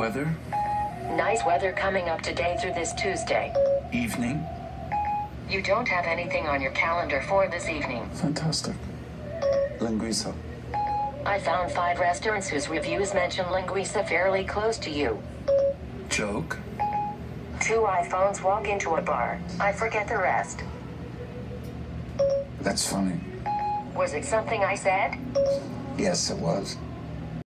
weather? Nice weather coming up today through this Tuesday. Evening? You don't have anything on your calendar for this evening. Fantastic. Linguiça. I found five restaurants whose reviews mention linguiça fairly close to you. Joke? Two iPhones walk into a bar. I forget the rest. That's funny. Was it something I said? Yes, it was.